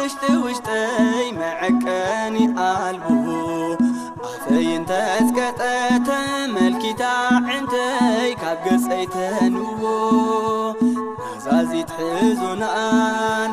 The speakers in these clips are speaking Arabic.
ውሽጢ ውሽጠይ መዐቀኒ ኣልቦ ኣፈይ እንተዝቀጠ ተመልኪታ ዕንተይ ካብ ገጸይ ተንዎ ናዛዚት ሕዙናን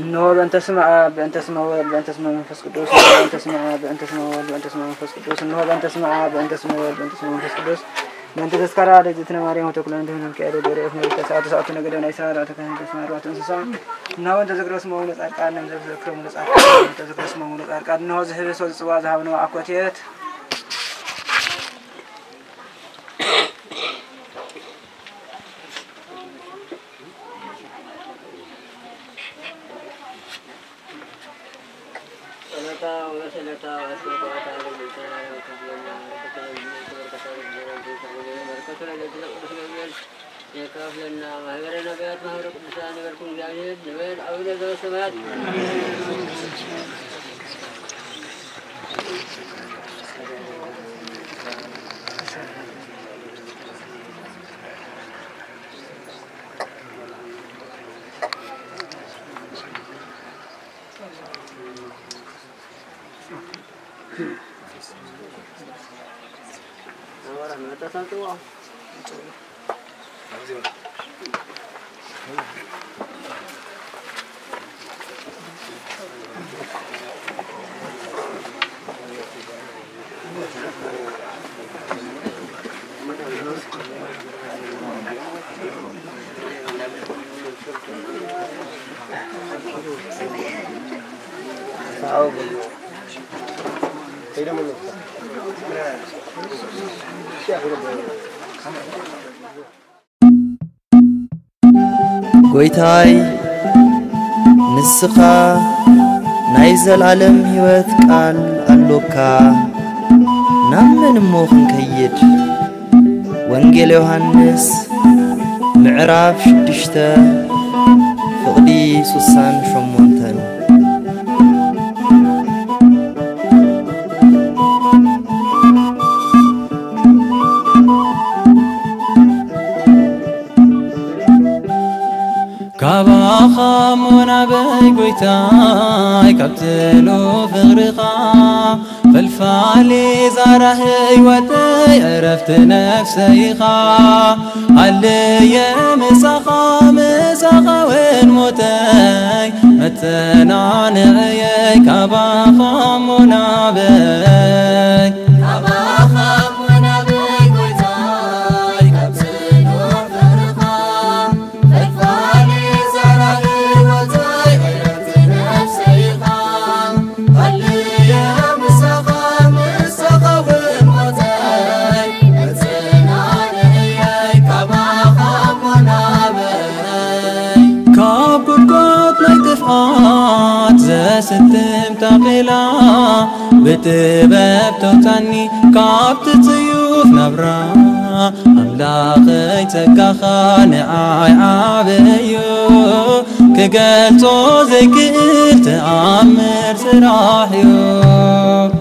እነሆ በእንተ ስመ አብ በእንተ ስመ ወልድ በእንተ ስመ መንፈስ ቅዱስ እነሆ በእንተ ስመ አብ በእንተ ስመ ወልድ በእንተ ስመ መንፈስ ቅዱስ እነሆ በእንተ ስመ አብ በእንተ ስመ ወልድ በእንተ ስመ መንፈስ ቅዱስ በእንተ ተስካራ ለእግዝእትነ ማርያም ወተኩላ እንዲሆን ሚካኤል ወገብርኤል ነው ተሰዓቱ ሰዓቱ ነገደ ናይ ሰራ ተካህን ተስማ አርባዕቱ እንስሳ እነሆ እንተ ዝክረ ስመ ለጻድቃን እንተ ዝክረ ለጻድቃን እንተ ዝክረ ስመ ለጻድቃን እነሆ ዝህብሶ ዝጽዋ ዝሃብነው አኮቴት ጌታይ ንስኻ ናይ ዘለዓለም ሕይወት ቃል ኣሎካ ናብ መን እሞ ክንከይድ? ወንጌል ዮሃንስ ምዕራፍ ሽድሽተ ፍቕዲ 68 كابا خامونا قويتاي كابتلو فغرقا فالفالي زاره هيوتي عرفت نفسي خا علي مسخا مسخا وين موتي؟ كابا خامونا منابي ዘስትም ታኺላ ብጥበብ ተውታኒ ካብቲ ጽዩፍ ናብራ ኣምላኸይ ጸጋኻ ንዓይ ዓበዩ ክገልጾ ዘይክእል ተኣምር ስራሕ እዩ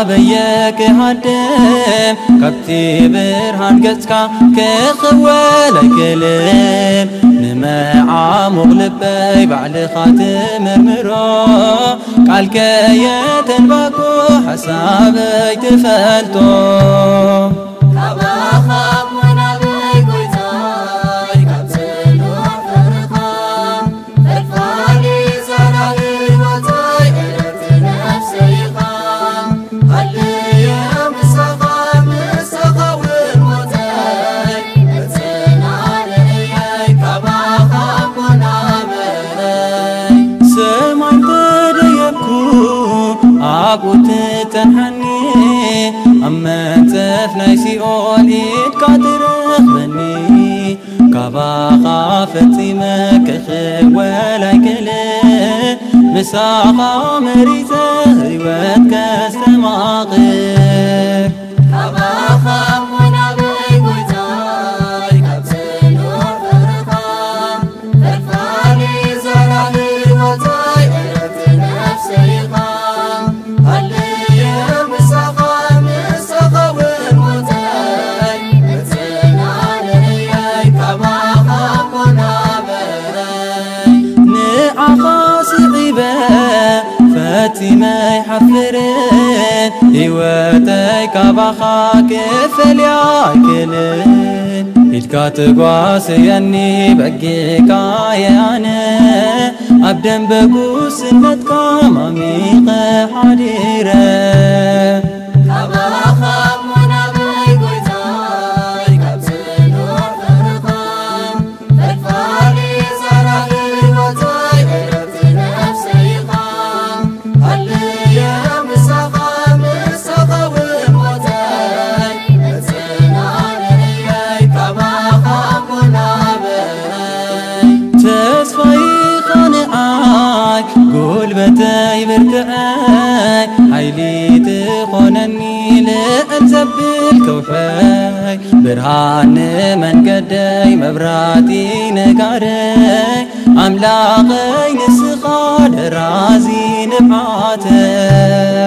ናበየ ክሃድም ካብቲ ብርሃን ገጽካ ክኽወል ኣይክእልን ንመዓሙቕ ልበይ ባዕልኻ ትምርምሮ ቃልከየ ተንባኮ ሓሳበይ ትፈልጦ فاطمة كخوالا كلا مساقة مريتا ريوات كاستماقر ካባኻ ክፈልያ ኣይክእልን ኢድካ ትጓስየኒ በጊካ የኣነ ኣብ ደም በጉስነትካ ማሚኸ ሓዲረ ብርትዐይ ሓይሊ ትኾነኒ ልዕል ዘብል ብርሃን መንገደይ መብራቲ ነጋደይ ኣምላኸይ ንስኻ ደራዚ ንብዓተይ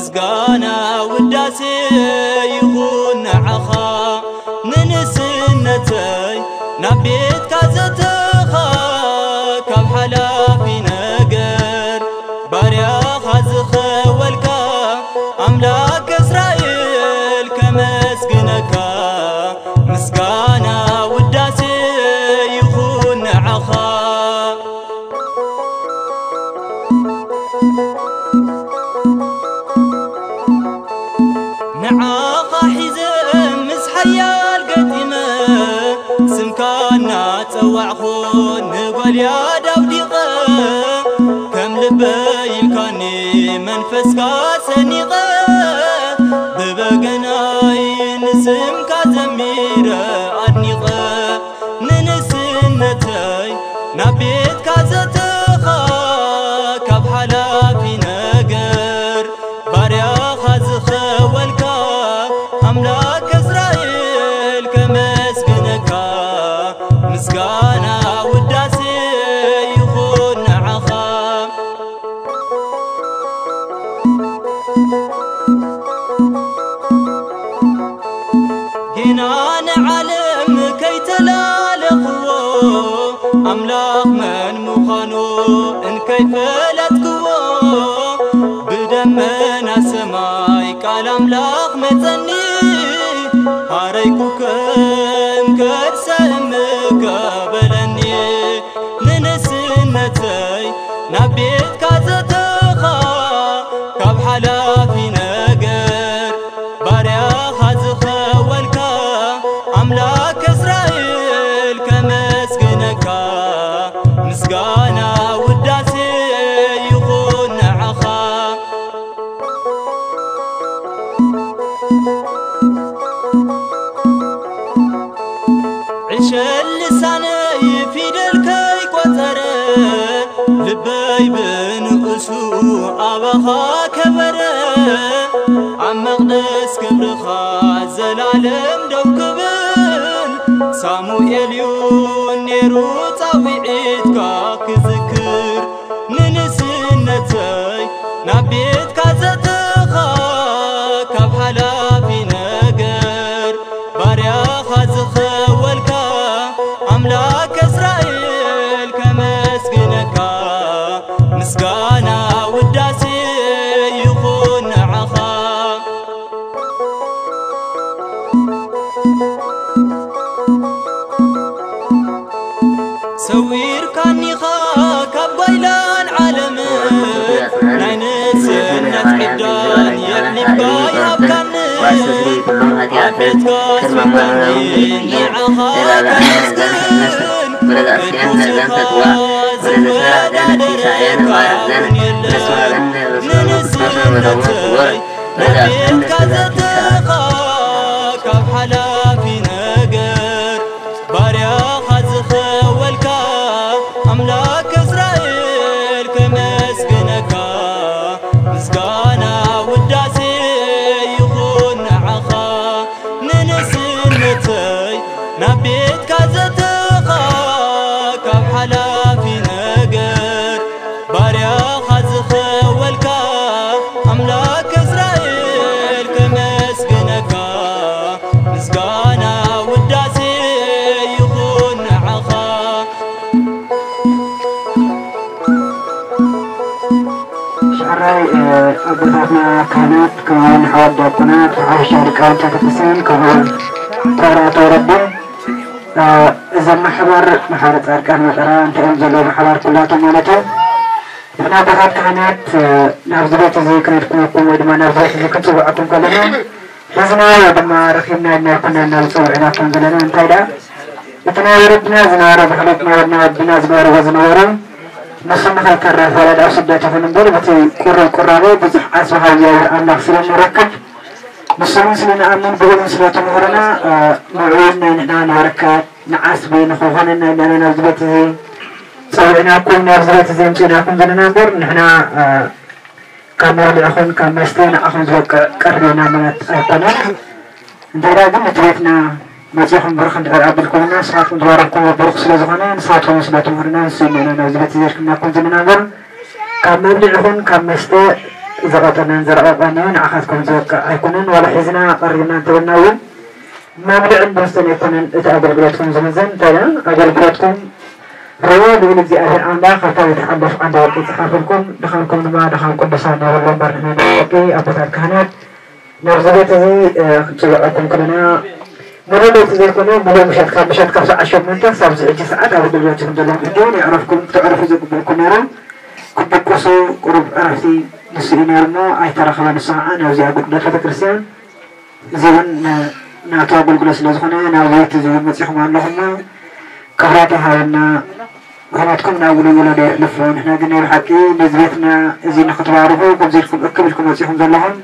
ምስጋና ውዳሴ ይሁን። Right now. ያሉት ከመመረሩ وللأسيان لن تقوى وللنساء لن تسعين وعلا لن تسوى لن رسول الله صلى الله عليه وسلم وللأسيان لن تسعين ብታትና ካህናት ክቡን ሓወት ዲያቆናት ሓፈሻ ሊቃውንቲ ቤተክርስትያን ከምኡውን ተራ ተወረቦ እዞም ማሕበር ማሕበረ ፃድቃን መጠራ እንቲኦም ዘለዉ ማሕበር ኩላቶም ማለት እዩ ንሕና ኣቦታት ካህናት ናብዚ ቤት እዚ ክነድኩመኩም ወይ ድማ ናብዚ ቤት እዚ ክንፅውዐኩም ከለና ሕዝና ወይ ድማ ረኪብና ኢልና ይኮና እናብፅውዕናኩም ዘለና እንታይ ዳ እቲ ናይ ወለድና ዝነበረ ዝሕለት ናይ ወድና ወድና ዝነበርዎ ዝነበሩ ንሱ ንኸይተረፈ ወለድ ኣብ በቲ ቁርብ ቁራቤ ብዙሕ ኣስበሃዮ ኣምላኽ ስለንረክብ ንሶም ስለንኣምን ብኡም ስለትምህሩና ንዕኡን ናይ ንሕና ንበረከት ንዓስቢ ንክኾነና ኢለና ናብ ዝቤት እዚ ፀውዕናኩም ናብ ዝቤት እዚ ምፅእናኩም ዘለና እምበር ንሕና ካብ መብልዕኹም ካብ መስተ ንዓኹም ዝበቅዕ ቀርብና ማለት ኣይኮነን እንታይ ዳ ግን እቲ ቤትና መጽሐፍን ብርክ እንድበልዓብል ኮይና ንስኻትኩም ተባረክኩም በበርኩ ስለዝኾነ ንስኻትኩም ስለትምህርና ንስእልና ናብዚ ቤት ዘርክና ኮን ዝንናበር ካብ መብልዕ ይኹን ካብ መስተ ዘቐጠናን ዘረቐቐናን ንዓኻትኩም ዝወቅዕ ኣይኮነን። ዋላ ሒዝና ቀሪብና እንትብልና እውን መብልዕን መስተን ኣይኮነን እቲ ኣገልግሎትኩም ዝምዘን እንታይ ኣገልግሎትኩም? ርቦ ዝብል እግዚኣብሔር ኣምላኽ ካብታ ቤት ሓለፍ ወርቂ ይፅሓፈልኩም ድኻንኩም ድማ ድኻን ቅዱሳን ናበሎ በርሕና ወርቂ ኣቦታት ካህናት ናብዚ ቤት እዚ ክንፅውዐኩም ከለና ملامات إذا كنا ملام مش هتخاف مش هتخاف عشر منتا صار زي عجي ساعات على دول يوتي مدلع مجون يعرفكم تعرف إذا كنا كميرا كنت بقصو قرب عرفتي مسلمين يرمو أي ترى خلال الساعة أنا وزي عبد الله خذ كريستيان زين ناتوا بالقلس لازخنا ناويت زين مسيحهم اللهم كهرات هاينا هناتكم ناول ولد لفون هنا دنيا الحكي نزبتنا زين نخطب عرفو كم زيكم أكملكم مسيحهم زلهم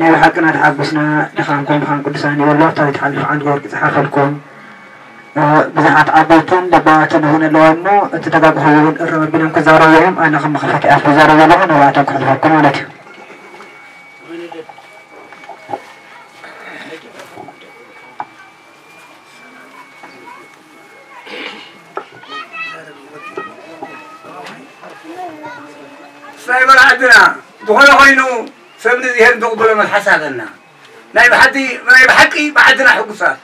ናይ ብሓቂ ናተሓጒስና ድኻምኩም ድኻም ቅዱሳን ይበሎ እታ ይትሓልፍ ዓንዲ ወርቂ ፅሓፈልኩም ብዙሓት ዓበይትን ደባባትን እውን ኣለዋ እሞ እቲ ተጋግሑ እውን እረብ ኣቢሎም ክዛረቡ እዮም ኣነ ከም መኽፈቲ ኣፍ ክዛረብ ዘለኹ ነባቶም ክሕልፈኩም ማለት እዩ ሳይ በላዕትና ዝኾነ ኮይኑ ሰብ ንዚሄር እንተቕበሎ መልሓስ ኣለና ናይ ብሓቂ ናይ ብሓቂ ብዓድና ሕጉሳት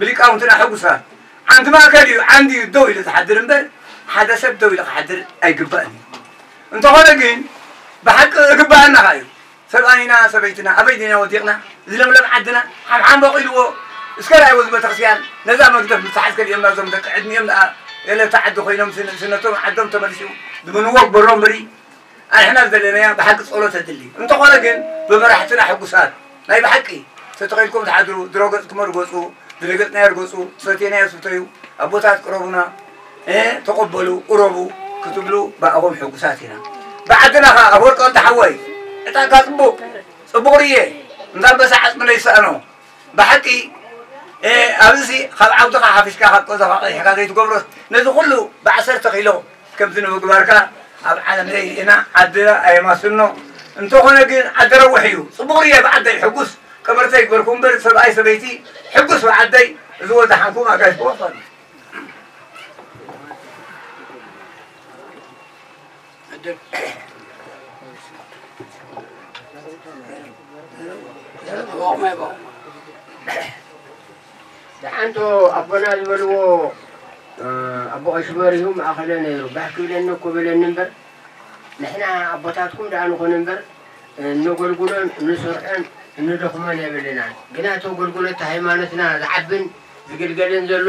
ብሊቃውንትና ሕጉሳት ዓንቲ ማእከል እዩ ዓንዲ እዩ ደው ኢሉ ዝሓድር እምበር ሓደ ሰብ ደው ኢሉ ክሓድር ኣይግባእን እዩ እንተኾነ ግን ብሓቂ እግባአና ኸ እዩ ሰብኣኒና ሰበይትና ኣበይዲና ወዲቕና ዝለምለም ዓድና ሓምሓም በቂልዎ እስከ ራይዎ ቤተክርስትያን ነዛ መግደፍ ምሳሓዝ ከልእዮም ናብዞም ደቂ ዕድሚኦም ደኣ የለታ ዓዲ ኮይኖም ስነቶም ዓዶም ተመሊሱ ዝምንዎ إحنا زلنا بحق صولة تدلي. أنت قولكن إيه؟ بمرحتنا حقوسات ناي بحقي. تتقيلكم تحضروا دروغتكم ارغصوا درغتنا يرغصوا ستينا يسبتيو أبوتات قربنا إيه؟ تقبلوا. قربوا. كتبلوا. بأقوم حقوساتنا بعدنا ها ابورك أنت حوي إنت كاتبو صبوريه انت بس حس من أنا بحقي. إيه؟ ابزي خل عودك حافشك حقو زفاقي. حقا زيت قبرس نزو كله بعسر تقيلو كم زنو مقبارك ኣብ ዓለም ላይ ኢና ዓድና ኣይማስኖ እንተኾነ ግን ዓዲ ረውሕ እዩ ፅቡቅ ርየ ብዓደይ ሕጉስ ቀበርተ ይግበርኩም እምበር ሰብኣይ ሰበይቲ ሕጉስ ብዓደይ እዚ ወዛሓንኩም ኣጋይሽ ክወፈን ደሓንቶ ኣቦና ዝበልዎ ኣቦ ኣሽበር እዩ ማእኸለ ነይሩ ባህ ክብለኒ እኮ በለኒ እምበር ንሕና ኣቦታትኩም ደኣ ንኾነ እምበር ነገልግሎን ንሰርሖን እንደኽሞን የብልናን ግና እቲ ኣገልግሎት ሃይማኖትና ዝዓብን ዝግልገልን ዘሎ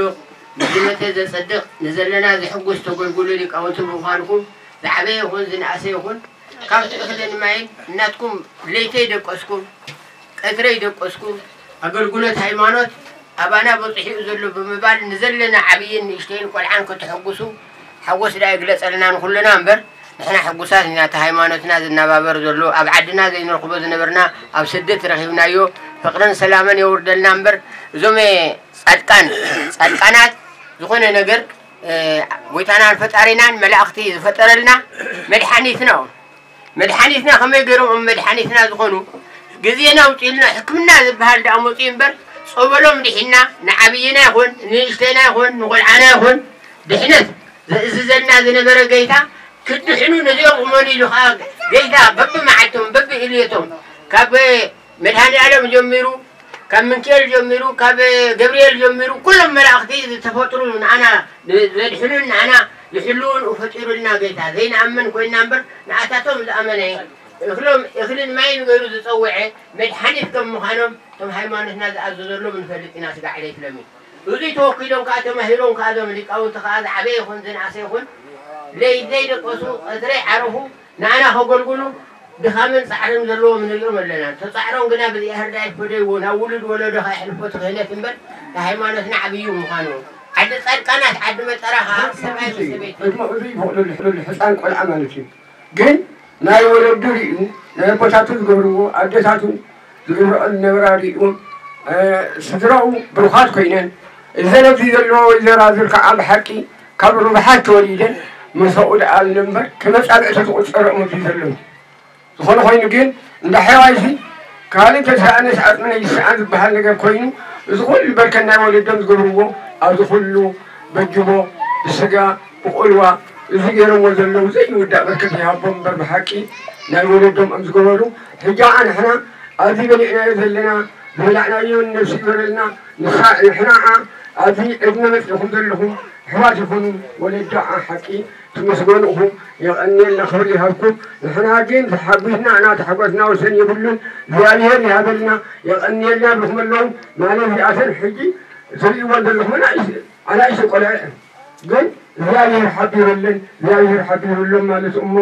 ንድመተ ዘፀድቕ ንዘለና ዝሕጉስ ተገልግሎ ሊቃውንቲ ብምዃንኩም ዝዓበየ ይኹን ዝነእሰ ይኹን ካብቲ እኽሊ ንማይን እናትኩም ለይተይ ደቀስኩም ቀትረይ ደቀስኩም ኣገልግሎት ሃይማኖት أبانا بطحي زلو بمبال نزلنا عبيين نشتين كل عام كنت حقوسو. حقوس لا يجلس لنا كلنا نبر نحنا حقوساتنا تهيمانتنا زنبابر زلو. أبعدنا زين القبض نبرنا أو سدت رخيبنا يو. فقرن سلاما يورد لنا نبر زومي صدقان صدقانات نقر نجر ويتانا الفتارينا ملاقتي زفترلنا مدحنيتنا مدحنيتنا خمي قروا مدحنيتنا زخونو جزينا وطيلنا حكمنا بهالدعم وطين بر صبلهم دحنا نعبينا هون نشتنا هون نقول عنا هون دحنت زلزلنا زنبر جيتا كنت حنو نزيق أموني لخاق جيتا بب معتهم بب إليتهم كاب من مدهاني علم كم من كيل جمرو كاب جبريل جمرو كلهم من ملاختی تفطرون أنا زدحنون أنا يحلون وفتيرون جيتا زين أمن كوين نمبر نعتاتهم الأمنين እኽሎም እኽልን ማይን ገይሩ ዝፀውዐ መድሓኒት ከም ምዃኖም እቶም ሃይማኖትና ዝኣዘዘሎም ንፈልጥ ኢና ስጋ ዕለት ለሚ እዙይ ተወኪሎም ከዓ ተማሂሮም ከዓ ዞም ሊቃውንቲ ከዓ ዝዓበየ ይኹን ዝነእሰ ይኹን ለይ ዘይደቀሱ ቀድረይ ዓረፉ ንኣና ከገልግሉ ድኻምን ፃዕርን ዘለዎም ንሪኦም ኣለና ተፃዕሮም ግና ብዚኣ ህርዳይ ፈደይዎ ናብ ውሉድ ወለዶ ካይሕልፎ ትኽእለት እምበር ንሃይማኖትና ዓብዩ ምዃኑ ዓዲ ፃድቃናት ዓዲ መጠራ ከዓ ሰብኣይ ሰበይቲ እሞ እዚ ይፈቅደሉ ይሕለሉ ህፃን ቆልዓ ማለት እዩ ግን ናይ ወለዱ ርኡ ናይ ኣቦታቱ ዝገብርዎ ኣዴታቱ ዝገብርኦ ዝነበራ ርኡ ስድራኡ ብሩኻት ኮይነን እዘን ኣብዚ ዘለዎ ወይዘራ ዝር ከዓ ብሓቂ ካብ ርብሓት ተወሊደን ምስኡ ደኣ እምበር ከመፃልዕቲ ዝቁፀረኦም እዚ ዘለዉ ዝኾነ ኮይኑ ግን እንዳ ሕዋይሲ ካልእ ተሰኣነስ ዓፅምነ ይስኣን ዝበሃል ነገር ኮይኑ እዚ ኩሉ በርከት ናይ ወለዶም ዝገብርዎ ኣብዚ ኩሉ በጅቦ ብስጋ ብቁልዋ እዚ ገይረምዎ ዘለዉ ዘይውዳእ በርከት ይሃቦም እምበር ብሓቂ ናይ ወለዶም ኣብ ዝገበሩ ሕጃ ንሕና ኣብዚ በሊዕናዮ ዘለና ዝበላዕናዮ ነብሲ ይበለልና ንሳ ንሕና ኣብዚ ዕድመ መፅኢኹም ዘለኹም ኣሕዋት ይኹኑ ወለዶ ሓቂ ትመስገኑ ኢኹም የቐኒየልና ክብሪ ይሃብኩም ንሕና ግን ተሓጒስና እና ተሓጓስና ወሰን የብሉን እግዚኣብሔር ይሃበልና የቐኒየልና ብኹም ኣለዉ ማለት እዚኣተን ሕጂ ትርእይዎ ዘለኹም ኣናእሽተ ቆልዐ ግን እግዚኣብሔር ሓቢሩለን እግዚኣብሔር ሓቢሩሎም ማለት እሞ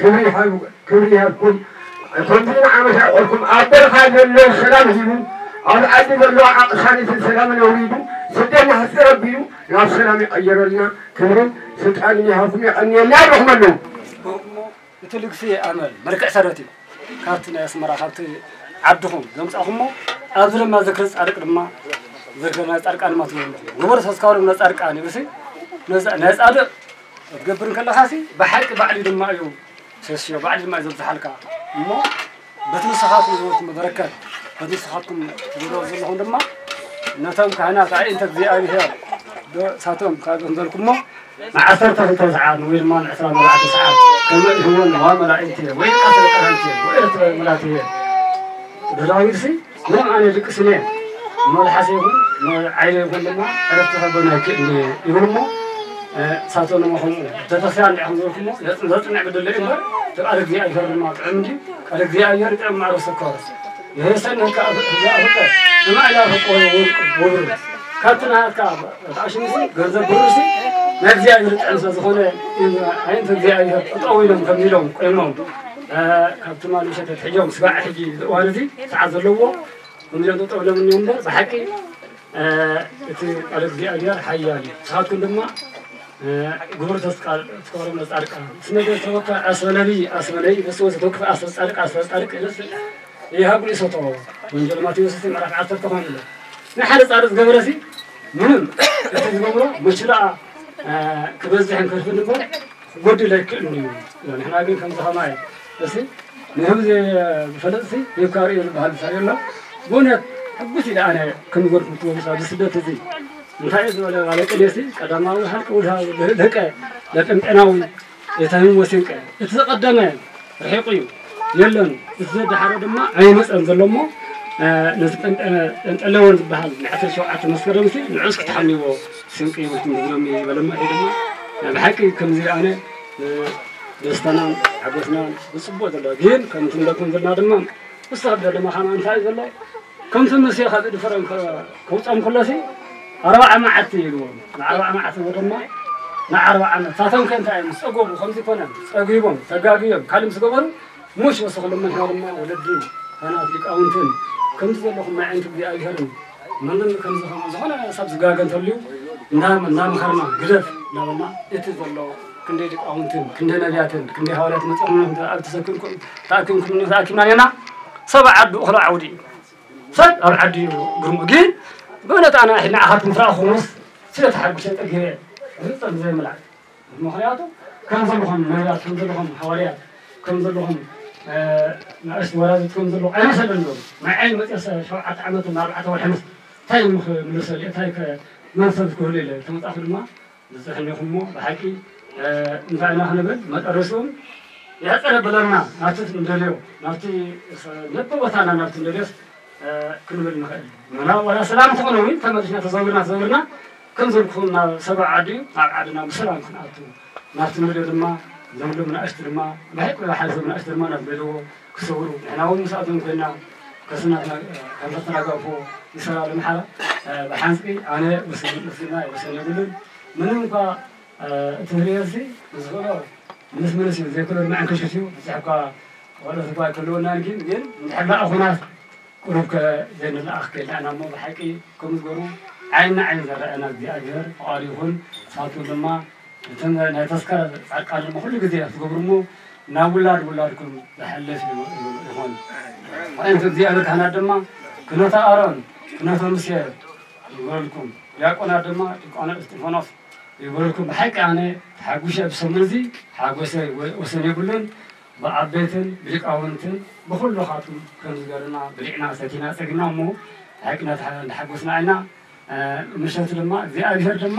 ክብሪ ይሃብ- ክብሪ ይሃብኩም ከምዚ ንዓመት ያቆልኩም ኣብ በረኻ ዘሎ ሰላም ሂቡ ኣብ ዓዲ ዘሎ ዓቕሳነትን ሰላምን ኣውሪዱ ስደት ናሕሲ ረቢሉ ናብ ሰላም ይቀየረልና ክብርን ስልጣንን ይሃብኩም የቐኒየልና ይረኽም ኣለዉ እቲ ልግሲ ኣመል መልክዕ ሰረት እዩ ካብቲ ናይ ኣስመራ ካብቲ ዓድኹም ዘምፃኹሞ ኣብዚ ድማ ዝክሪ ፃድቅ ድማ ዝክሪ ናይ ፃድቃን ድማ ትገብሩ ግብር ተስካብ ድማ ፃድቃን እዩ ሲ ናይ ፃድቅ ክትገብር ከለካ ሲ ብሓቂ ባዕሊ ድማ እዩ ሸሽዮ ባዕሊ ድማ እዩ ዘብዝሓልካ እሞ በቲ ንስኻትኩም ዝወትኩም በረከት በቲ ንስኻትኩም ትገብሮ ዘለኹም ድማ ነቶም ካህናት ኣእንተ እግዚኣብሔር ሳቶም ካብዞም ዘልኩሞ ንዓሰርተ ክልተ ሰዓት ወይ ድማ ንዕስራ መባዕተ ሰዓት ከመእህዎን ዋ መላእክት እየ ወይ ቃ ሰለቀናንቲ እየ ወይ ዕረፍቲ መላት እየ ብዳዊት ሲ ምንም ኣነ ድቅስ እየ መላሓሰ ይኹን ዓይነ ይኹን ድማ ዕረፍቲ ከበና ይክእል ይብሉ እሞ ሳቶም ድማ ከምኡ ቤተክርስትያን እንዲኹም ዝበልኩሞ ዘፅንዕ ብደለ እዩ እምበር ቃል እግዚኣብሔር ድማ ጥዕም እንጂ ቃል እግዚኣብሔር ጥዕም ማዕሮ ሰኮር የሰን ከፍቀ ብማዕላ ፍቆ ወርቅ ወብሩ ካብቲ ናትካ ተኣሽምሲ ገንዘብ ብርሲ ናይ እግዚኣብሔር ጥዕም ስለ ዝኾነ ዓይነት እግዚኣብሔር ጠጠው ኢሎም ከም ኢሎም ቆይሞም ካብቲ ማል ሸተት ሕጆም ስጋዕ ሕጂ እዋን እዚ ሰዓት ዘለዎ ከምዚኦም ጠጠው ኢሎም እኒኦም እምበር ብሓቂ እቲ ቃል እግዚኣብሔር ሓያል እዩ ንስኻትኩም ድማ ግብር ተስቃል ተስቃሉ ለጻድቃ ስነገር ተወካ አስበለቢ አስበለይ በሰው ተወክፈ አስበ ጻድቃ አስበ ጻድቃ ይለስ ይሃብሉ ይሰቶ ወንጀል ማቴዎስ ምዕራፍ 10 ተሆነ ይለ ንሓደ ጻድቅ ዝገበረሲ ምንም እቲ ዝገብሮ መችላኣ ክበዝሕን ክርፍን እምበር ጎዲሉ ኣይክእልን እዩ ንሕና ግን ከምዚ ከማይ እሲ ንህብ ዝፈለጥሲ ይብካሪእዮ ዝበሃል ሳሪዮና ብእውነት ሕጉስ ኢለ ኣነ ከምዝጎድኩም ትወምሳ ዝስደት እዚ እንታይ እዩ ዝበለ ባለ ቅኔሲ ቀዳማዊ ሃልቂ ውልሃ ልህቀ ለጠንጠናዊ የተህም ወሲንቀ እቲ ዝቐደመ ርሒቁ እዩ የለን እቲ ዘድሓረ ድማ ኣይመፀን ዘሎ እሞ ነዚ ጠንጠለወን ዝበሃል ናይ ዓሰርተ ሸውዓተ መስከረም ሲ ንዑስ ክትሓሚዎ ስንቂ ይብልኩም ዝብሎም በለማ እዩ ድማ ብሓቂ ከምዚ ኣነ ደስታናን ሓጎስናን ብፅቡቅ ዘሎ ግን ከምቲ ንለኩም ዘለና ድማ ውሳድ ድማ ከማ እንታይ እዩ ዘሎ ከምቲ أربعة ما عتيرون نعربعة ما عتيرون نعربعة تاتهم كان تعي مسقوب وخمسة كنا مسقوبون تجاقيهم كلم مسقوبون مش وصل من هرم ولا الدين أنا أفيك أونتن كم تقولهم ما عندك دي أجهرم من لم كم زخم زخنا سب زجاجن تليو نام نام خرما قدف نام ما يتزلوا كندي ديك أونتن كندي نجاتن كندي حوالات متأمن أبتسكن كل تأكل كل تأكل ما ينا سبع عد أخرى عودي. سب أربع عد ብእውነት ኣነ ንዓኻትኩም ትረኣኹምስ ስለተሓጒሰ ጠጊበ ዝፀም ዘይምላእ ምክንያቱ ከም ዘለኹም ነቢያት ከም ዘለኹም ሃዋርያት ከም ዘለኹም ንእሽቲ ወራዚት ከም ዘለኹም ኣይመሰለን ዶ ናይ ዓይኒ መፅአ ሸውዓተ ዓመት ንኣርባዕተ ወርሒ ምስ እንታይ ምልሰል እንታይ መንሰብ ክህሉ ኢለ ተመፃኹ ድማ ዝፅሕኒኹም ሞ ብሓቂ እንታይ ኢና ክንብል መጠረሲኦም ያፀረ በለና ናብቲ እንደልዮ ናብቲ ነቢ ቦታና ናብቲ እንደልዮስ ክንብል ንኽእል ምና ወላ ሰላም እንተኾነ እውን ተመሊስና ተዘውርና ተዘውርና ከም ዘልኩኹም ናብ ሰብዓ ዓዲ ናብ ዓድና ብሰላም ክንኣቱ ናብቲ ንብልዮ ድማ ዘብሎም ናእሽቲ ድማ ብሕቂ ሓደ ሰብ ናእሽቲ ድማ ናብ ቤልዎ ክሰውሩ ንሕና እውን ምስኣቶም ኮይና ከስናትና ከንፈተናጋፎ ይሰራ ልምሓ ብሓንፂ ኣነ ውስና ወሰን የብሉን ምንም እኳ እቲ ንሪኦሲ ዝኽእሎ ምስ ምንስ እዩ ዘይኮነ ድማ ዕንከሸሽ እዩ ብፅሕኳ ቆልኦት እኳ ክህልወናን ግን ግን እንድሕር ኩናት ቁሩብ ዘንለኣኽ ከልና እሞ ብሓቂ ከምኡ ዝገሩ ዓይንና ዓይን ዘረአና እግዚኣብሔር ፍቃዱ ይኹን ንሳቱ ድማ እተን ናይ ተስካረ ፃድቃን ድማ ኩሉ ግዜ ዝገብሩ እሞ ናብ ውላድ ውላድኩም ዝሓልፍ ይኾን ዓይነት እግዚኣብሔር ካህናት ድማ ክነታ ኣሮን ክነታ ሙሴ ይበልኩም ዲያቆናት ድማ ዲቆነ እስጢፋኖስ ይበልኩም ብሓቂ ኣነ ሓጉሸ ብሰሙን እዚ ሓጎሰ ወሰን የብሉን ብዓበይትን ብሊቃውንትን ብኩሉ ካቱም ከም ዝገርና ብሊዕና ሰቲና ፀጊና እሞ ሓቂና እንዳሓጎስና ኢና ምሸት ድማ እግዚኣብሔር ድማ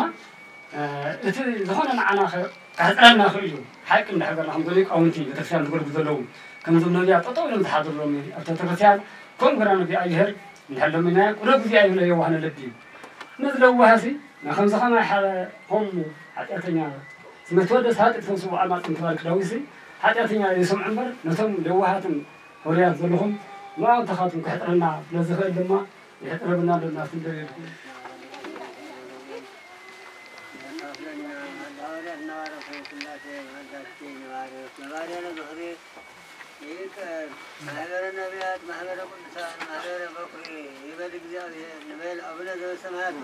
እቲ ዝኾነ ንዓና ካሕፅረና ክእል እዩ ሓቂ እንዳሓገርና ከም ሊቃውንቲ ቤተክርስትያን ዝገልጉ ዘለዉ ከምዞም ነቢያት ጠጠው ኢሎም ዝሓድሮም ኣብቲ ቤተክርስትያን ከምኡ ገራና እግዚኣብሔር ንሕለምና ቁረ ግዜ ኣይብለ የዋህነ ለቢ እዩ ነዚ ለዋሃሲ ከምዚ ከማይ ከምኡ ሓጢኣተኛ ስመትወደስ ሃጢት ተንስቡ ኣማፅ እንትባል ክዳዊሲ ሓጢኣተኛ ይሰምዑ እምበር ነቶም ለዋሃትን horyaan ዘለኹም ንዕኦም ተኻትም ክሕጥረና ስለዝኽእል ድማ ይሕጥረብና ለና ስንደልኩም ማህበረ ነቢያት፣ ማህበረ ቅዱሳን፣ ማህበረ በኩሪ ይበል እግዚአብሔር ንበል አቡነ ዘበሰማያት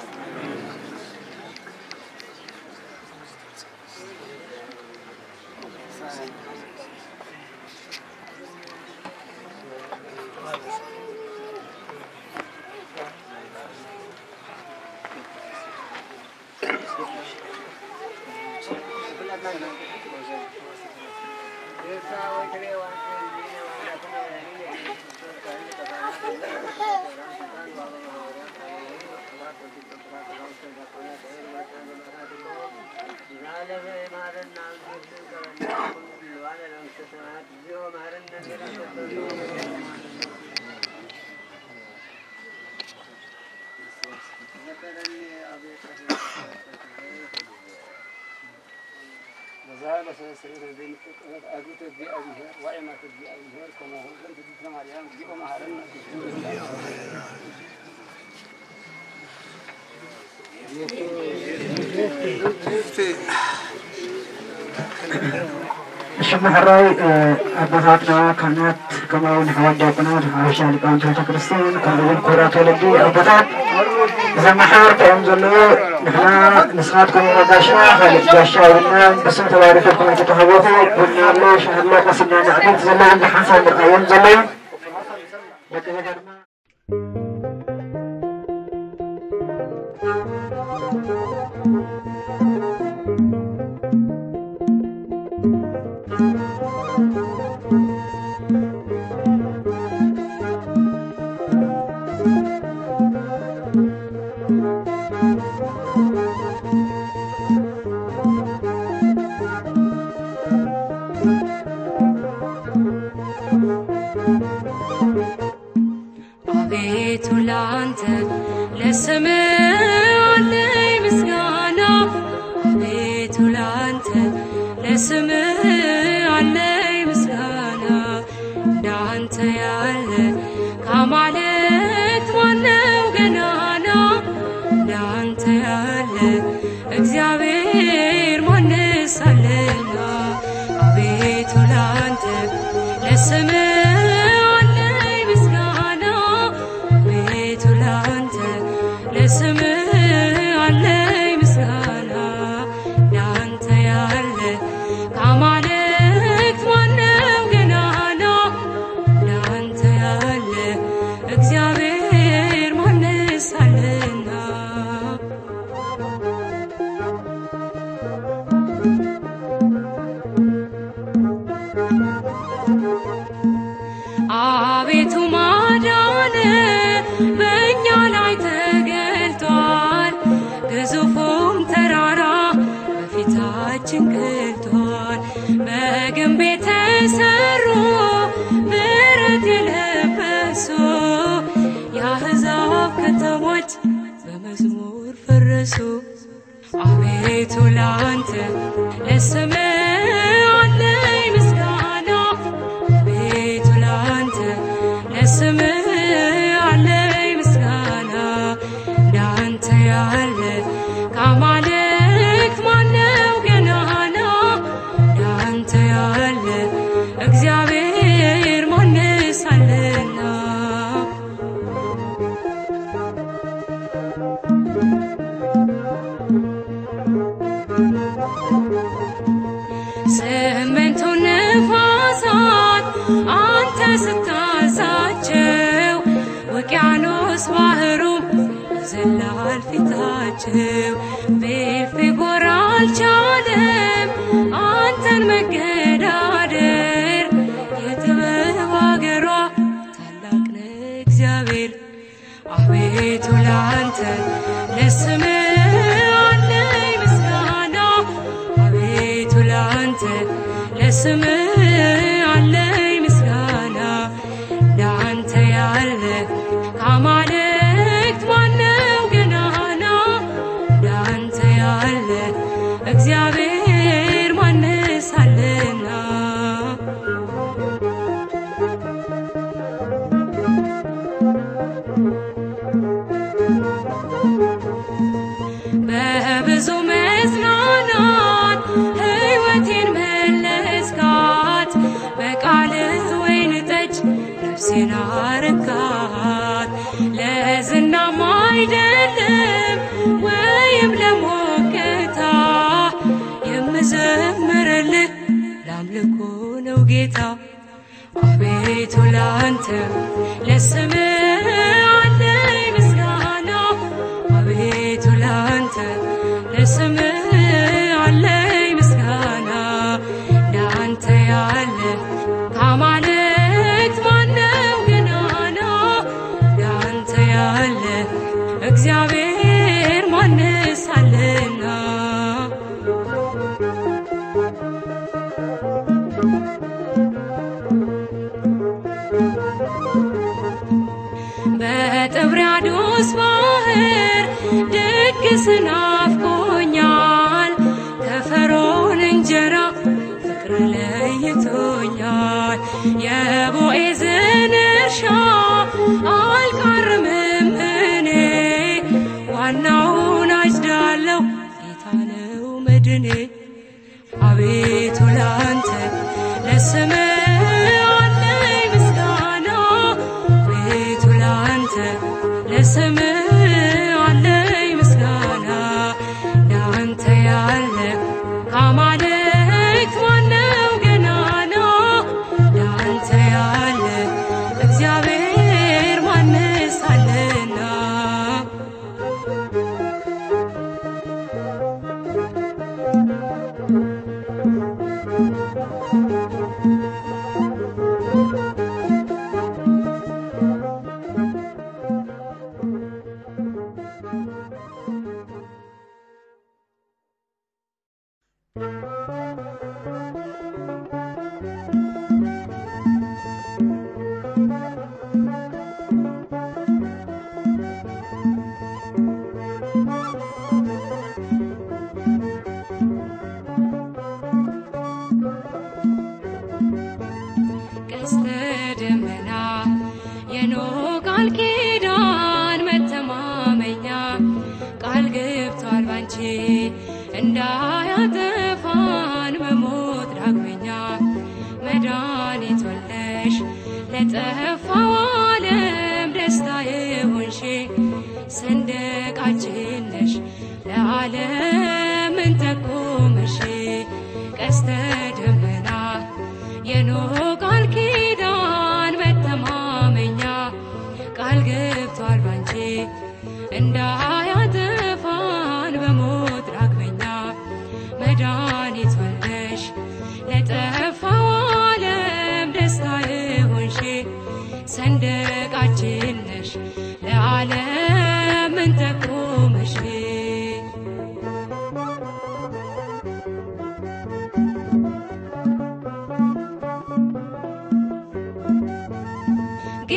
ማሕራይ ኣቦታትና ካህናት ከምኡውን ኣሕዋት ዲያቆናት ሓበሻ ሊቃውንቲ ቤተክርስትያን ከምኡውን ኩራት ወለዲ ኣቦታት ዘማሕበር እዮም ዘለዎ نعم، هنا نسخاتكم مباشرة خالد جاشا ولنا بسم تبارك لكم كتهوتو قلنا الله شهد الله قصدنا نعمل زمان حسن الأيام زمان. ላቸው ቢልፍ ጎራ አልቻለም። አንተን መገዳደር የጥበብ አገሯ ታላቅ ነህ እግዚአብሔር። አቤቱ ላንተ ለስምህ አለኝ ምስጋና። አቤቱ ላንተ ለስምህ Laisse-me ዋናውን አጭዳለሁ ጌታ ነው መድኔ። አቤቱ ላንተ ለስምህ አለኝ ምስጋና አቤቱ ላንተ ለስምህ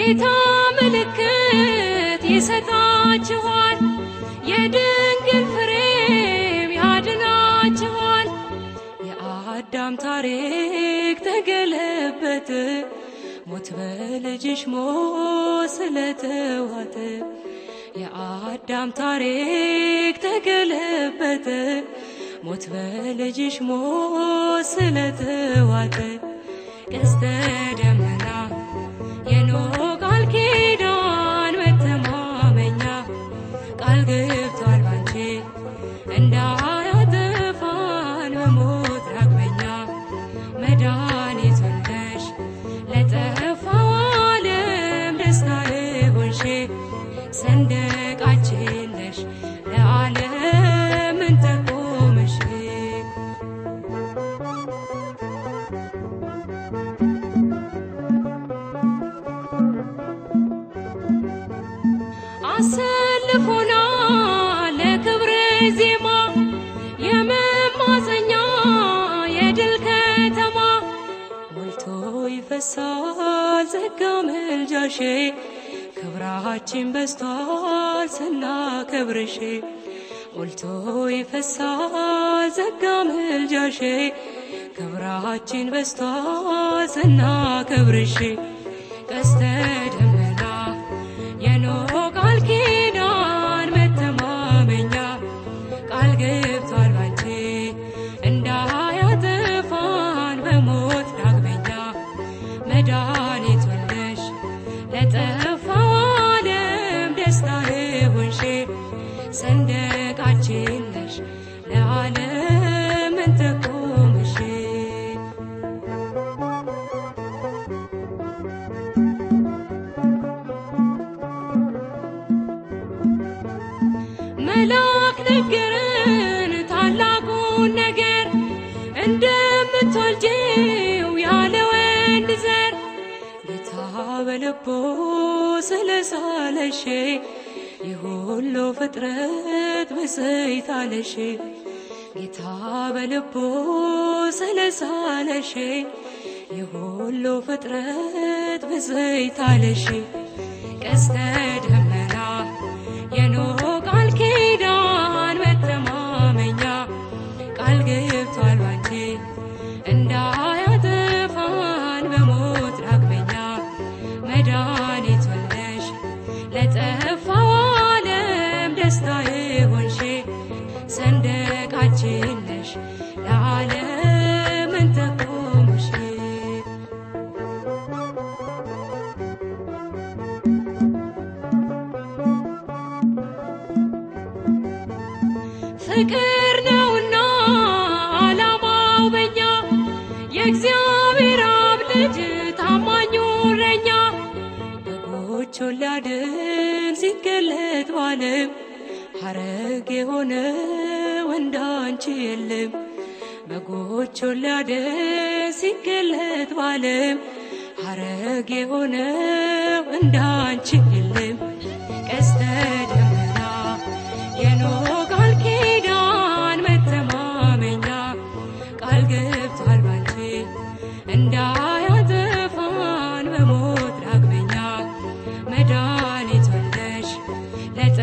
ጌታ ምልክት ይሰጣችኋል፣ የድንግል ፍሬም ያድናችኋል። የአዳም ታሪክ ተገለበጠ፣ ሞት በልጅሽ ሞት ስለተዋጠ። የአዳም ታሪክ ተገለበጠ፣ ሞት በልጅሽ ሞት ስለተዋጠ። ቀስተ ውዳሴ ክብራችን በስቷል ስናከብርሽ ሞልቶ ይፈሳል ዘጋ ምልጃሽ ክብራችን በስቷል ስናከብርሽ ቀስተ ሳለሽ ጌታ በልቡ ስለሳለሽ የሁሉ ፍጥረት ብዝይታለሽ ቀስተ የሆነ ወንዳንቺ የለም። በጎቹን ሊያድን ሲገለጥ ባለም። ሐረግ የሆነ ወንዳንቺ የለም። ቀስተ ደመና የኖህ ቃል ኪዳን መተማመኛ። ቃል ገብቷል ባንቺ እንዳያጠፋን በሞት ዳግመኛ። መድኃኒት ለጠ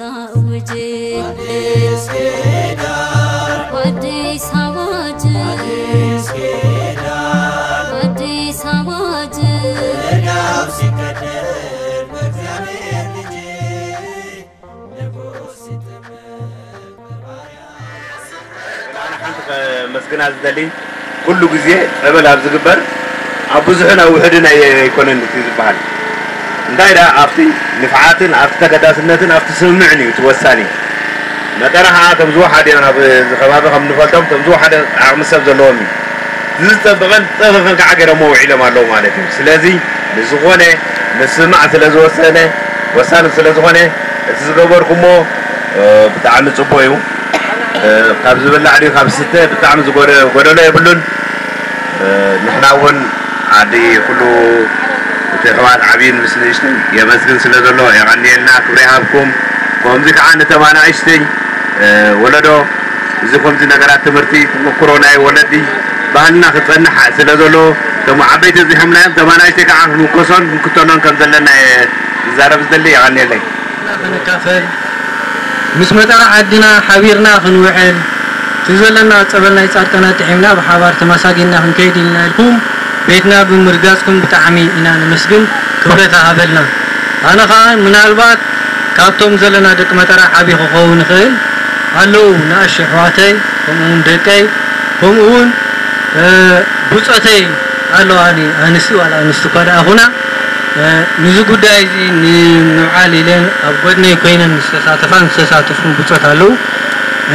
አዋጅ አዲስ አዋጅ አዲስ አዋጅ መስግን ኣዝደሊ ኩሉ ግዜ ፀበል ኣብ ዝግበር ኣብ ብዙሕን ኣብ ውሕድን ኣይኮነን እቲ ዝበሃል እንታይ ዳ ኣብቲ ንፍዓትን ኣብቲ ተገዳስነትን ኣብቲ ስምምዕን እዩ ትወሳኒ መጠነ ከዓ ከም ዝወሓደ ኣብ ከባቢ ከም ንፈልጦም ከም ዝወሓደ ዓቕሚ ሰብ ዘለዎም እዩ ዝፀበቐን ፀበቐን ከዓ ገይሮሞ ውዒሎም ኣለዉ ማለት እዩ ስለዚ ንዝኾነ ምስማዕ ስለ ዝወሰነ ወሳኒ ስለ ዝኾነ እቲ ዝገበርኩሞ ብጣዕሚ ፅቡቅ እዩ ካብ ዝብላዕ ድዩ ካብ ዝስተ ብጣዕሚ ዝጎደሎ የብሉን ንሕና እውን ዓዲ ኩሉ እቲ ሕዋት ዓብይን ምስ ንእሽተይ የመስግን ስለ ዘሎ የቀኒየልና ክብሪ ሃብኩም ከምዚ ከዓ ንተማናእሽተይ ወለዶ እዚ ከምዚ ነገራት ትምህርቲ ተመክሮ ናይ ወለዲ ባህልና ክፀንሕ ስለ ዘሎ እቶም ዓበይቲ እዚሖምናዮም ተማናእሽተይ ከዓ ክንውከሶን ክንክተሎን ከም ዘለና ዝዛረብ ዝደሊ የቀኒየለይ ክንካፈል ምስ መጠራ ዓድና ሓቢርና ክንውዕል እቲ ዘለና ፀበል ናይ ፃድቃና ጥዒምና ብሓባር ተመሳጊና ክንከይድ ኢልና ኢልኩም ቤትና ብምርጋፅኩም ብጣዕሚ ኢና ንመስግን ክብረት ሃበልና ኣነ ከዓ ምናልባት ካብቶም ዘለና ደቂ መጠራ ዓብይ ክኸውን ይኽእል ኣለዉ ንኣሸ ኣሕዋተይ ከምኡውን ደቀይ ከምኡውን ብፆተይ ኣለዋኒ ኣንስቲ ዋላ ኣንስቲ እኳ ደኣኹና ንዚ ጉዳይ እዚ ንምብዓል ኢለን ኣብ ጎድነይ ኮይነን ዝተሳተፋን ዝተሳተፉን ብፆት ኣለዉ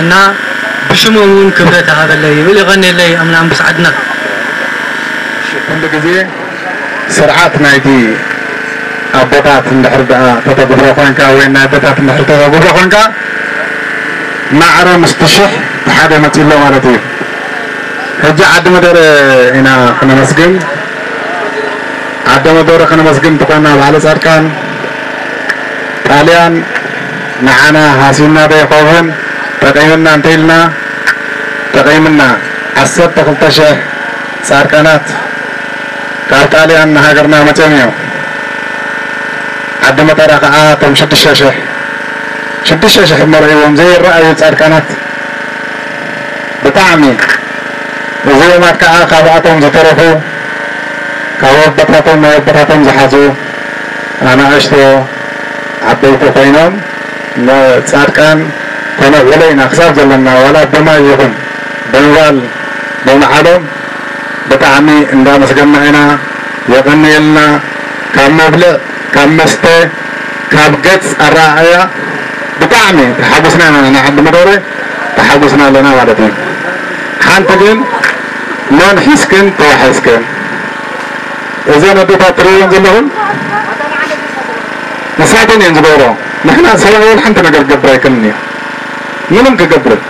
እና ብሽሞም እውን ክብረት ሃበለይ ይብል ይቐኒለይ ኣምላክ ምስ ዓድና ኩሉ ግዜ ስርዓት ናይቲ ኣቦታት እንድሕር ደኣ ተተግብሮ ኮንካ ወይ ናይ ኣቦታት እንድሕር ተተግብሮ ኮንካ ማዕረ ምስ ትሽሕ ሓደ መፂሎ ማለት እዩ ሕጂ ዓዲ መደረ ኢና ክነመስግን ዓዲ መደረ ክነመስግን እንተኮይና ባዕሊ ፃድቃን ጣልያን ንዓና ሃሲና ዶ ይኸውን ጠቂምና እንተኢልና ጠቂምና ዓሰርተ ክልተ ሽሕ ፃድቃናት ካብ ጣልያን ንሃገርና መፅኦም እዮም ዓዲ መጠራ ከዓ እቶም ሽዱሽተ ሽሕ ሽዱሽተ ሽሕ መርዒዎም ዘይረኣዩ ፃድቃናት ብጣዕሚ እዚኦማት ከዓ ካብኣቶም ዝተረፉ ካብ ኣቦታቶም ናይ ኣቦታቶም ዝሓዙ ኣናእሽቶ ዓበይቲ ኮይኖም ንፃድቃን ተነዕሎ ኢና ክሳብ ዘለና ዋላ ብማይ ይኹን ብምባል ብምዓሎም ብጣዕሚ እንዳመስገና ኢና የቀኒየልና ካብ መብልዕ ካብ መስተ ካብ ገፅ ኣረኣእያ ብጣዕሚ ተሓጒስና ኢና ዓዲ መደረ ተሓጒስና ኣለና ማለት እዩ። ሓንቲ ግን መን ሒዝክን ተዋሒዝክን እዘን ኣዴታት ትሪእዎን ዘለኹም? ንሳተን እየን ዝገብሮ። ንሕና ሰብኣውን ሓንቲ ነገር ክገብር ኣይክልን እያ። ምንም ክገብርን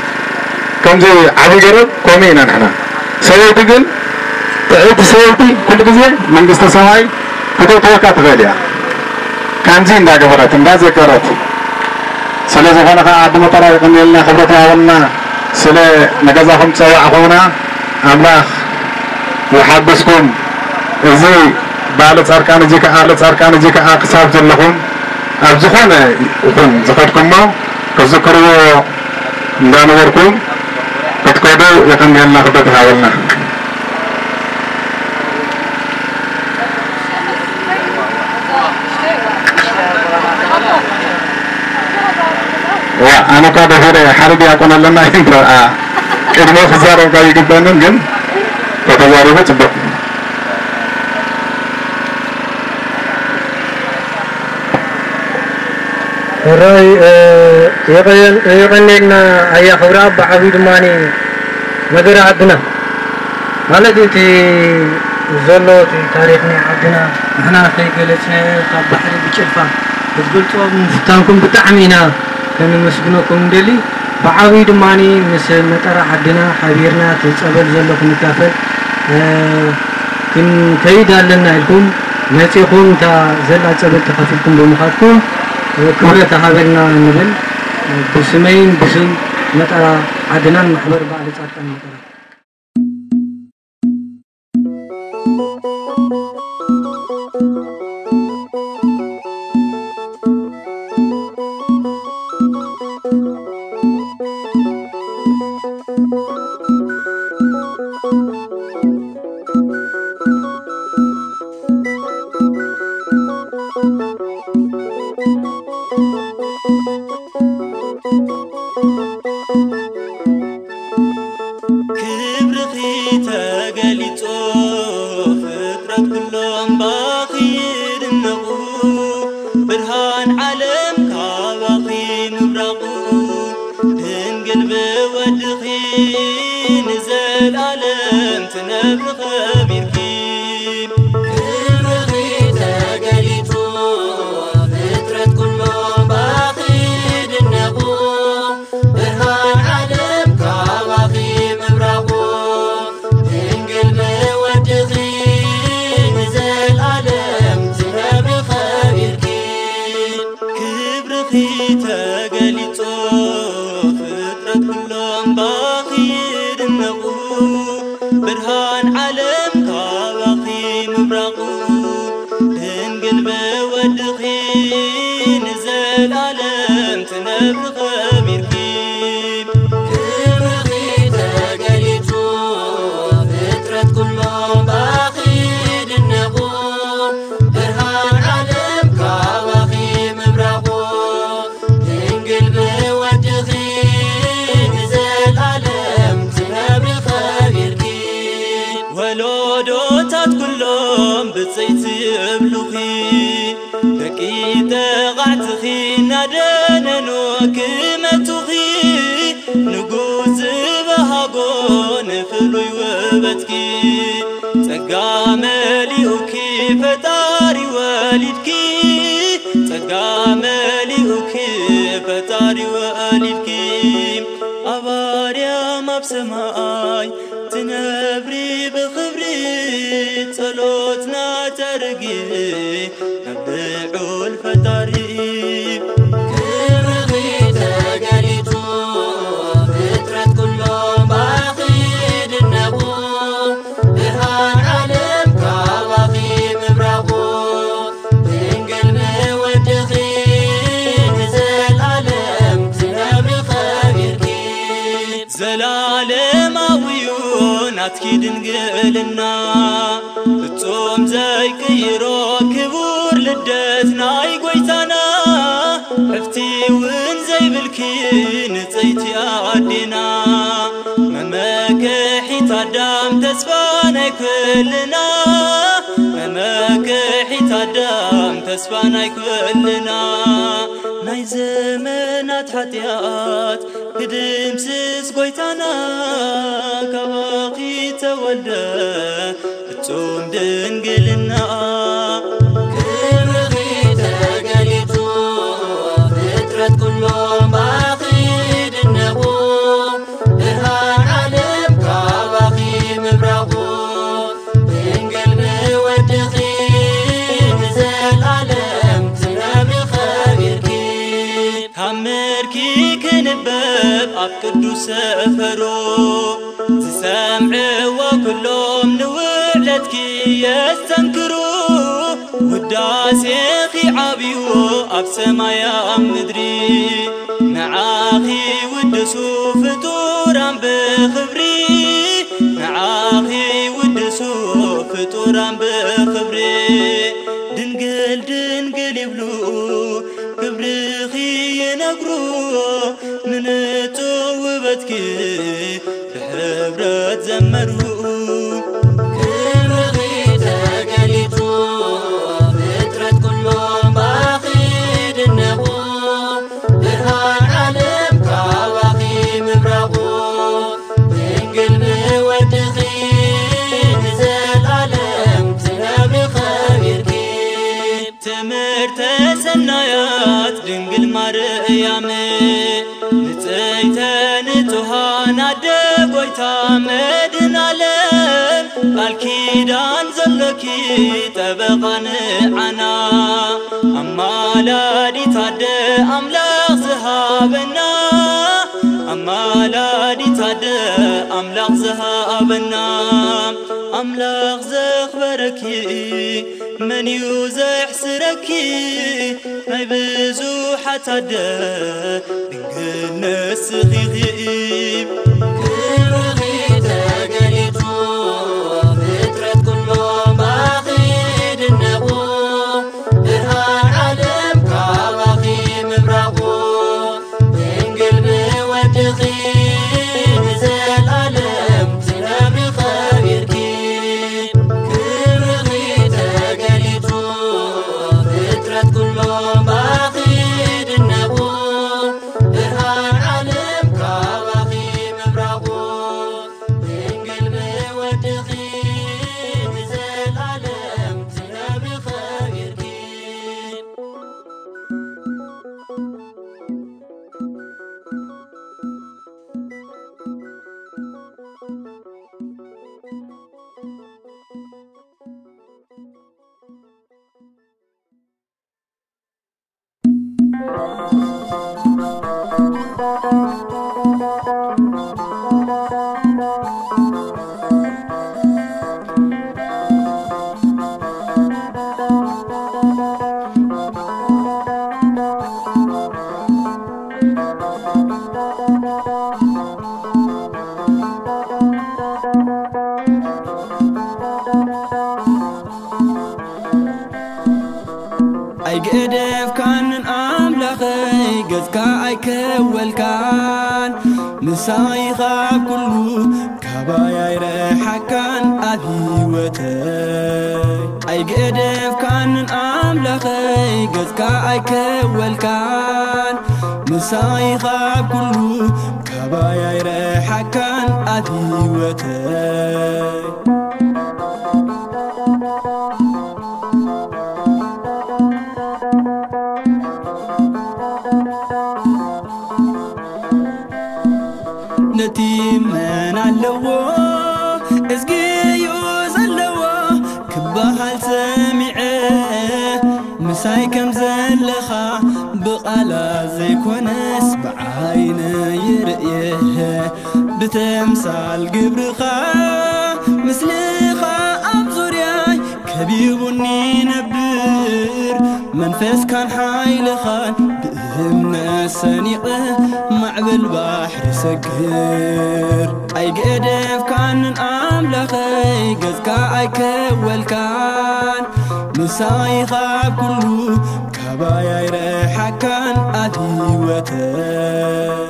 ከምዚ ዓብይ ገረብ ከምኡ ኢና ንሕና? ሰበይቲ ግን ጥዕቲ ሰበይቲ ኩሉ ግዜ መንግስተ ሰማይ ክተውተወካ ትኽእል እያ ከምዚ እንዳገበረት እንዳዘከረት ስለ ዝኾነ ከዓ ዓዲ መጠራ ይቕኒልና ክብረት ሃበልና ስለ ንገዛኹም ፀዋዕኹምና ኣምላኽ ይሓግዝኩም እዚ ባለ ፃድቃን እዚ ከዓ ባለ ፃድቃን እዚ ከዓ ክሳብ ዘለኹም ኣብ ዝኾነ ይኹን ዝኸድኩሞ ክዝክርዎ እንዳነበርኩም ክትከዱ ይቀኒየልና ክብረት ሃበልና ኣነ ኳ ደፈረ ሓደ ዲያቆን ኣለና ቅድሞ ክዛረብካ ይግበንን ግን ተተዛሪቡ ፅቡቅ ወራይ ይቀኒልና ኣያ ክብሪ ኣባ ዓብይ ድማኒ ነገረ ዓድና ማለት እቲ ዘሎ እቲ ታሪክ ናይ ዓድና ንሕና ከይገለፅናዮ ካብ ባሕሪ ብጭልፋ ክትገልፆ ምፍታንኩም ብጣዕሚ ኢና ከንመስግነኩም ደሊ ብዓብይ ድማኒ ምስ መጠራ ዓድና ሓቢርና እቲ ፀበል ዘሎ ክንካፈል። ክንከይድ ኣለና ኢልኩም መፂኹም እታ ዘላ ፀበል ተኸፊልኩም ብምኻድኩም ክብረት ሃበልና ንብል ብስመይን ብስም መጠራ ዓድናን ማሕበር በዓሊ ፃድቃን መጠራ ውበትኪ ጸጋ መሊኡኪ ፈጣሪ ወሊድኪ ጸጋ መሊኡኪ ፈጣሪ ወሊድኪ ኣባርያም ኣብ ሰማይ ትነብሪ ብኽብሪ ጸሎትና ተርጊ ናብ ልዑል ፈጣሪ ድንግልና ፍጹም ዘይቅይሮ ክቡር ልደት ናይ ጐይታና ዕፍቲ እውን ዘይብልኪ ንፀይቲ ኣዴና መመክሒት ኣዳም ተስፋ ናይ ኩልና መመክሒት ኣዳም ተስፋ ናይ ኩልና ናይ ዘመናት ኃጢአት ክድምስስ ጐይታና ካባኺ ተወልደ ፍጹም ድንግልና ኣብ ቅዱስ ሰፈሮ ዝሰምዕዎ ኩሎም ንውዕለትኪ የስተንክሩ ውዳሴኺ ዓብዩ ኣብ ሰማይ ኣብ ምድሪ ንዓኺ ውድሱ ፍጡራን ብኽብሪ ንዓኺ ውድሱ ፍጡራን ብኽብሪ ድንግል ድንግል ይብሉ ክብርኺ ይነግሩ ንንጹ ውበትኪ ብሕብረት ዘመሩ مدن علم بالكيدان زلكي تبقن عنا. أما لا تد أملا زهابنا أما لا ديتاد أملاق زهابنا أملاق زخبركي من يوزح سركي ما يبزو حتى دنقل نسخي غيب ምሳይኻ ኩሉ ካባይ ኣይረሓካን ኣብ ህይወተይ ኣይገደፍካንን ኣምላኸይ ገዝካ ኣይከወልካን ምሳይኻ ኩሉ ካባይ ኣይረሓካን ኣብ ህይወተይ ብተምሳል ግብርኻ ምስልኻ ኣብ ዙርያይ ከቢቡኒ ነብር መንፈስካን ሓይልኻን ብእምነት ሰኒቐ ማዕበል ባሕሪ ሰግር ኣይገደፍካንን ኣምላኸይ ገዝካ ኣይከወልካን ምሳይኻ ኩሉ ካባይ ኣይረሓካን ኣብ ህይወተይ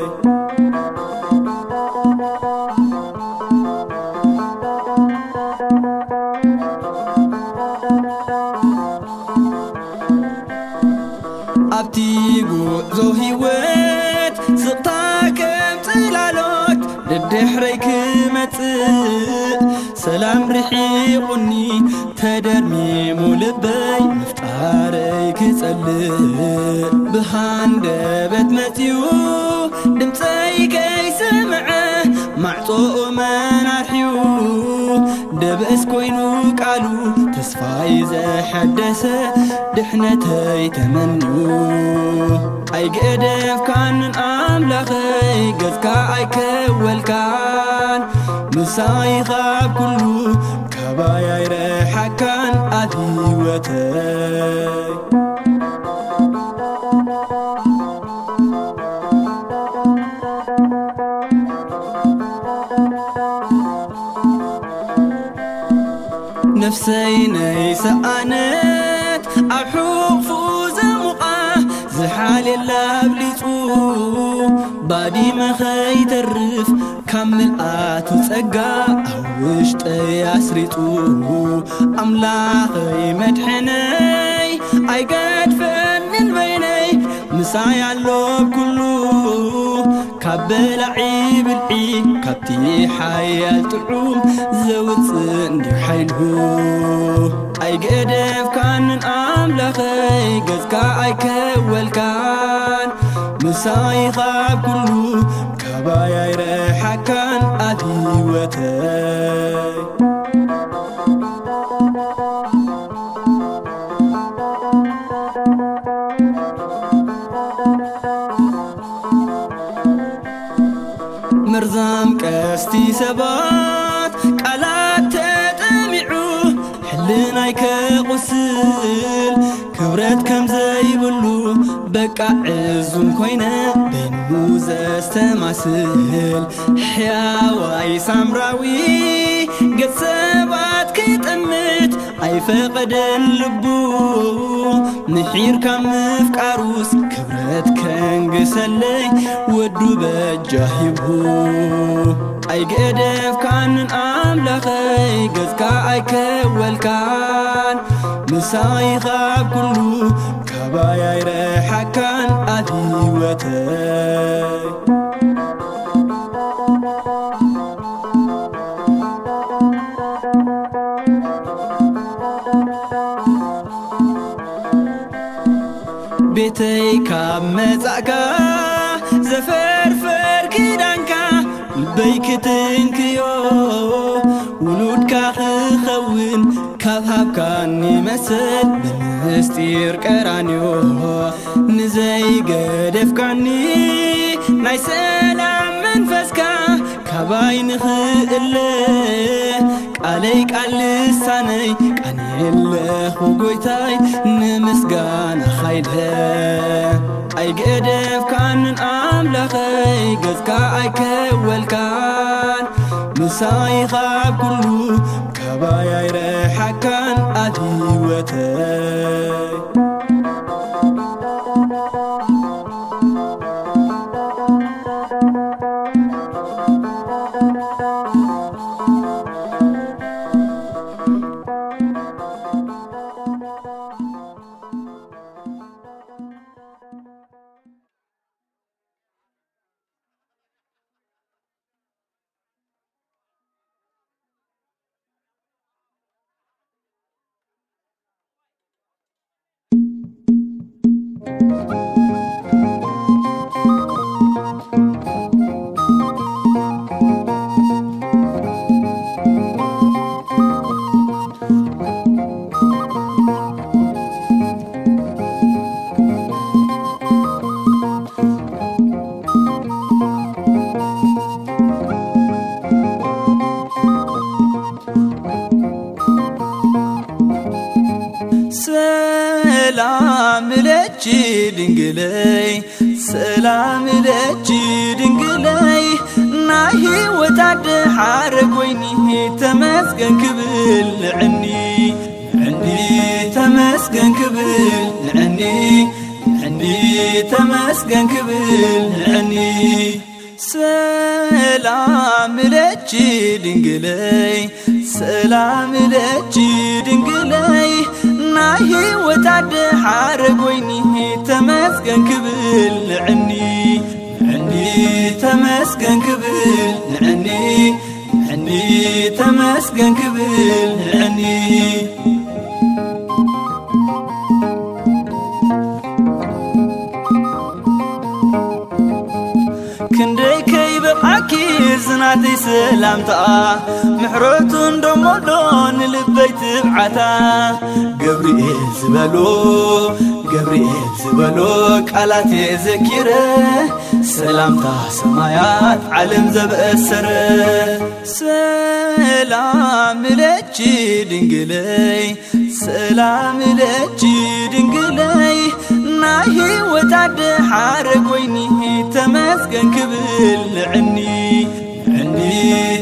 ርሒቑኒ ተደርሚሙ ልበይ ምፍጣረይ ክጸልእ ብሃንደበት መጺኡ ድምፀይ ከይስምዐ ማዕጾኡ መናርሕዩ ደብእስ ኮይኑ ቃሉ ተስፋይ ዘሐደሰ ድሕነተይ ተመንዩ ኣይገደፍካንን ኣምላኸይ ገዝካ ኣይከወልካን ምሳይኻ ኩሉ بايا يرحكان أديوتي. نفسي نيس أنات أبحوق فوز مقاه زحال الله بليتو بادي ما خيترف ካብ ምልኣቱ ጸጋ ኣብ ውሽጠይ ኣስሪጡ ኣምላኸይ መድሕነይ ኣይገድፈንን በይነይ ምሳይ ኣሎ ኩሉ ካብ በላዒ ብልዒ ካብቲ ሓያል ጥዑም ዘውፅእ እንዲሁ ሓይሉ ኣይገደፍካንን ኣምላኸይ ገዝካ ኣይከወልካን ምሳይኻ ኩሉ حبايا يريحكن أديوتي مرزام كاستي سبات قلات تطمعو حلناي كقسل كبرت كم زي بلو. በቃ ዕዙም ኮይነ በይኑ ዘስተማስል ሕያዋይ ሳምራዊ ገጽ ሰባት ክጥምት ኣይፈቐደን ልቡ ምሒርካ ምፍቃሩስ ክብረት ከንግሰለይ ወዱ በጃ ሂብሁ ኣይገደፍካንን ኣምላኸይ ገዝካ ኣይከወልካን ምሳይኻ ኩሉ ካባይ ኣይረሓካን ኣብ ህይወተይ ቤተይ ካብ መጻእካ ዘፈርፈር ክዳንካ ልበይ ክትንክዮ ውሉድካ ክኸውን ካብ ሃብካኒ መስል ብምስጢር ቀራንዮ ንዘይገደፍካኒ ናይ ሰላም መንፈስካ ካባይ ንኽእለ ቃለይ ቃል ልሳነይ ቃንየለኹ ጎይታይ ንምስጋና ኻይደ ኣይገደፍካንን ኣምላኸይ ገዝካ ኣይከወልካን ምሳይኻ ኩሉ كبايا يريحك كان أدي وتاي ተመስገን ክብል ንዕኒ ንዕኒ ተመስገን ክብል ንዕኒ ንዕኒ ተመስገን ክብል ንዕኒ ሰላም ለቺ ድንግለይ ሰላም ለቺ ድንግለይ ናይ ህይወት ኣድሓረ ጎይኒ ተመስገን ክብል ንዕኒ ንዕኒ ተመስገን ክብል ንዕኒ ንዕኒ ተመስገን ክብል ክንደይ ከይበቃኪ ዝናተይ ሰላምታ ምሕረቱን ደሞሎ ንልበይ ትብዓታ። ገብርኤል ዝበሎ ገብርኤል ዝበሎ ቃላት ዘኪረ ሰላምታ ሰማያት ዓለም ዘበአሰረ ሰላም ለቺ ድንግለይ ሰላም ለቺ ድንግለይ። ናይ ህይወት ኣድሓረ ጎይኒ ተመስገን ክብል ንዕኒ ንዕኒ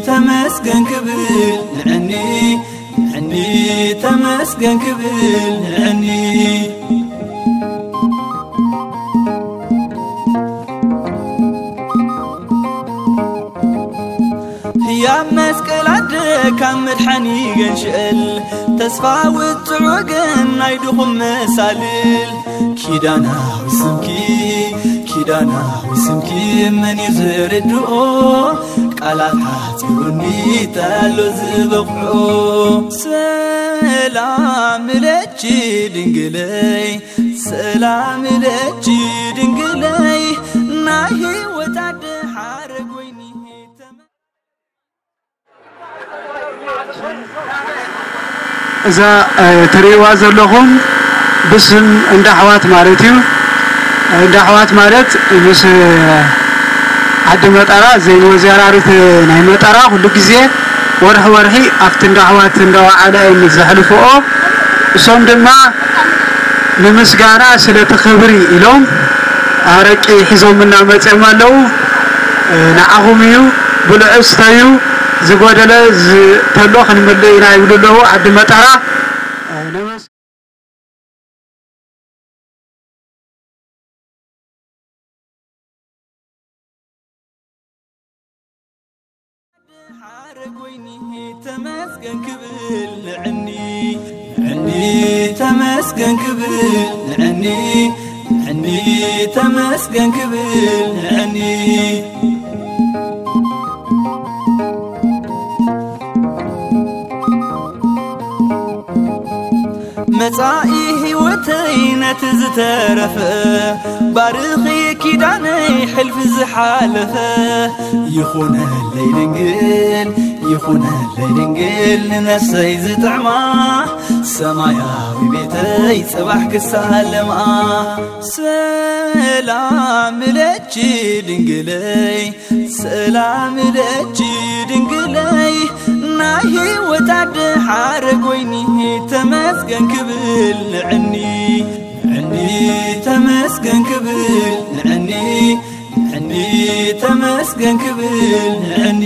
ተመስገን ክብል ንዕኒ ንዕኒ ተመስገን ክብል ንዕኒ ህያብ መስቀል ኣደ ካብ መድሓኒ ገንሽአል ተስፋ ውፅዕ ወገን ናይ ድኹም መሳልል ኪዳናዊ ስምኪ ኪዳናዊ ስምኪ መን እዩ ዝርድኦ ቃላት ሓፂሩኒ ታሎ ሰላም ለቺ ድንግለይ ሰላም ለቺ ድንግለይ ናይ እዛ ትርእይዋ ዘለኹም ብስም እንዳ ኣሕዋት ማለት እዩ እንዳ ኣሕዋት ማለት ምስ ዓዲ መጠራ ዘይንወ ዘራሪት ናይ መጠራ ኩሉ ግዜ ወርሒ ወርሒ ኣብቲ እንዳ ኣሕዋት እንዳዋዓለ እዮም ዘሕልፍኦ እሶም ድማ ንምስጋና ስለቲ ክብሪ ኢሎም ኣረቂ ሒዞም እናመፅኦም ኣለው ንዓኹም እዩ ብልዑ ስተዩ ዝጎደለ ተሎ ክንምልእ ኢና ይብሉ ኣለዉ ዓዲ መጠራ ድንግል ንነፍሰይ ዝጥዕማ ሰማያዊ ቤተይ ጽባሕ ክሳለማ ሰላም ለቺ ድንግለይ ሰላም ለቺ ድንግለይ ናይ ህይወት ኣድሓረ ጎይኒ ተመስገን ክብል ንዕኒ ንዕኒ ተመስገን ክብል ንዕኒ ንዕኒ ተመስገን ክብል ንዕኒ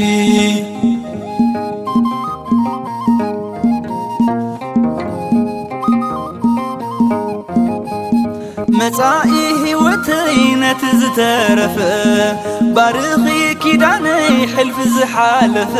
መጻኢ ህይወተይ ነቲ ዝተረፈ ባርኺ ኪዳነይ ሕልፊ ዝሓለፈ